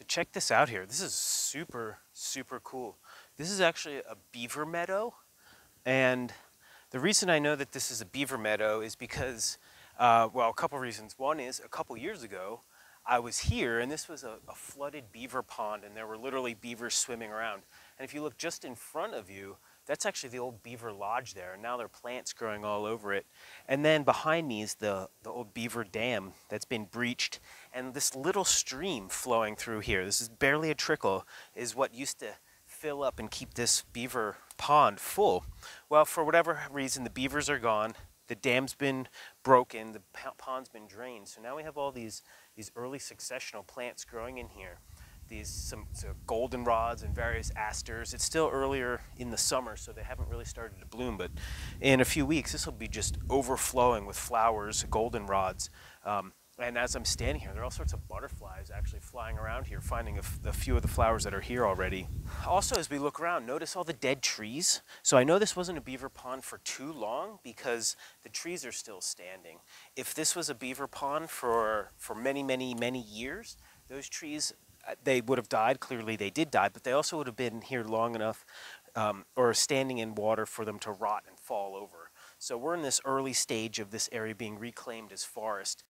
So check this out here. This is super, super cool. This is actually a beaver meadow. And the reason I know that this is a beaver meadow is because, uh, well, a couple reasons. One is a couple years ago, I was here and this was a, a flooded beaver pond and there were literally beavers swimming around. And if you look just in front of you, that's actually the old beaver lodge there. And now there are plants growing all over it. And then behind me is the, the old beaver dam that's been breached. And this little stream flowing through here, this is barely a trickle, is what used to fill up and keep this beaver pond full. Well, for whatever reason, the beavers are gone. The dam's been broken, the pond's been drained. So now we have all these, these early successional plants growing in here these some, some goldenrods and various asters. It's still earlier in the summer, so they haven't really started to bloom. But in a few weeks, this will be just overflowing with flowers, goldenrods. Um, and as I'm standing here, there are all sorts of butterflies actually flying around here, finding a, few of the flowers that are here already. Also, as we look around, notice all the dead trees. So I know this wasn't a beaver pond for too long because the trees are still standing. If this was a beaver pond for, for many, many, many years, those trees they would have died. Clearly, they did die, but they also would have been here long enough um, or standing in water for them to rot and fall over. So we're in this early stage of this area being reclaimed as forest.